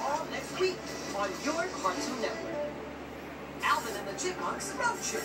all next week on your Cartoon Network. Alvin and the Chipmunks Road Trip